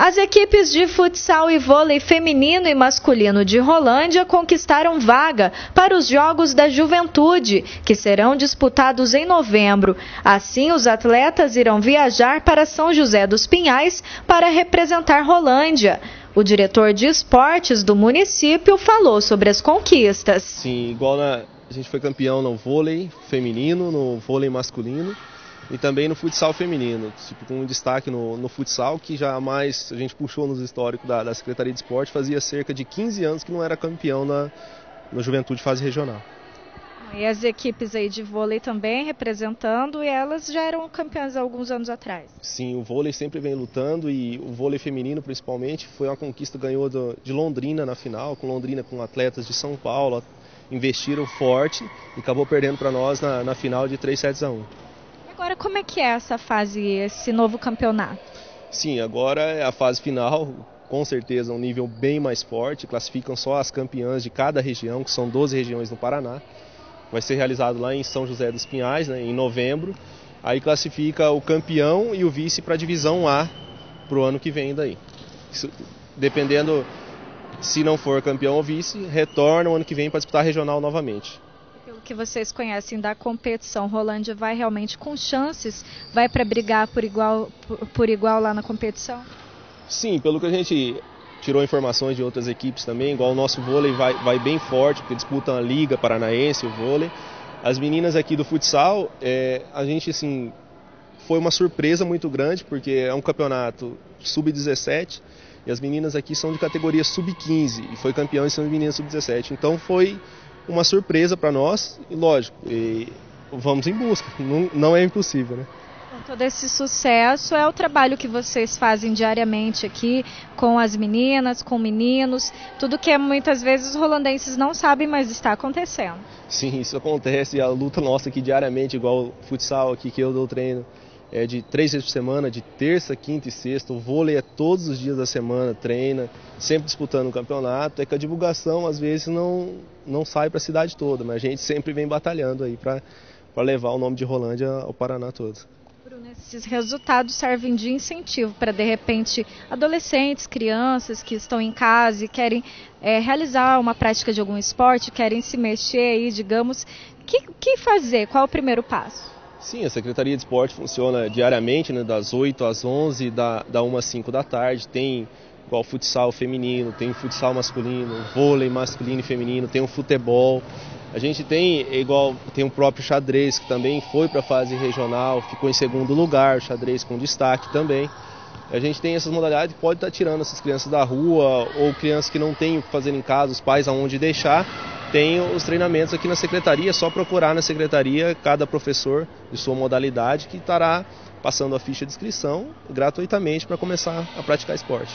As equipes de futsal e vôlei feminino e masculino de Rolândia conquistaram vaga para os Jogos da Juventude, que serão disputados em novembro. Assim, os atletas irão viajar para São José dos Pinhais para representar Rolândia. O diretor de esportes do município falou sobre as conquistas. Sim, igual na, a gente foi campeão no vôlei feminino, no vôlei masculino e também no futsal feminino, tipo, com um destaque no, no futsal, que jamais a gente puxou nos históricos da, da, Secretaria de Esporte, fazia cerca de 15 anos que não era campeão na, na Juventude Fase Regional. E as equipes aí de vôlei também representando, e elas já eram campeãs há alguns anos atrás. Sim, o vôlei sempre vem lutando e o vôlei feminino principalmente foi uma conquista ganhou do, de Londrina na final, com Londrina com atletas de São Paulo, investiram forte e acabou perdendo para nós na, na final de 3 sets a 1. Agora, como é que é essa fase, esse novo campeonato? Sim, agora é a fase final, com certeza um nível bem mais forte, classificam só as campeãs de cada região, que são 12 regiões no Paraná. Vai ser realizado lá em São José dos Pinhais, né, em novembro. Aí classifica o campeão e o vice para a divisão A para o ano que vem daí. Isso, dependendo se não for campeão ou vice, retorna o ano que vem para disputar a regional novamente que vocês conhecem da competição, Rolândia vai realmente com chances, vai para brigar por igual, por, por, igual lá na competição? Sim, pelo que a gente tirou informações de outras equipes também, igual o nosso vôlei vai, vai bem forte, porque disputam a Liga Paranaense, o vôlei. As meninas aqui do futsal, é, a gente assim, foi uma surpresa muito grande, porque é um campeonato sub-17 e as meninas aqui são de categoria sub-15 e foi campeão em são meninas sub-17. Então foi uma surpresa para nós e lógico, e vamos em busca, não, não é impossível, né? Todo esse sucesso é o trabalho que vocês fazem diariamente aqui com as meninas, com meninos, tudo que muitas vezes os rolandenses não sabem, mas está acontecendo. Sim, isso acontece, a luta nossa aqui diariamente, igual o futsal aqui que eu dou treino, é de três vezes por semana, de terça, quinta e sexta. O vôlei é todos os dias da semana, treina, sempre disputando o campeonato. É que a divulgação às vezes não, não sai para a cidade toda, mas a gente sempre vem batalhando aí para levar o nome de Rolândia ao Paraná todo. Bruno, esses resultados servem de incentivo para, de repente, adolescentes, crianças que estão em casa e querem é, realizar uma prática de algum esporte, querem se mexer aí, digamos. O que, que fazer? Qual o primeiro passo? Sim, a Secretaria de Esporte funciona diariamente, né, das 8 às 11, da, da 1 às 5 da tarde. Tem igual futsal feminino, tem futsal masculino, vôlei masculino e feminino, tem o futebol. A gente tem igual tem o próprio xadrez que também foi para a fase regional, ficou em segundo lugar, xadrez com destaque também. A gente tem essas modalidades, pode estar tá tirando essas crianças da rua ou crianças que não têm o que fazer em casa, os pais aonde deixar tem os treinamentos aqui na secretaria, é só procurar na secretaria cada professor de sua modalidade que estará passando a ficha de inscrição gratuitamente para começar a praticar esporte.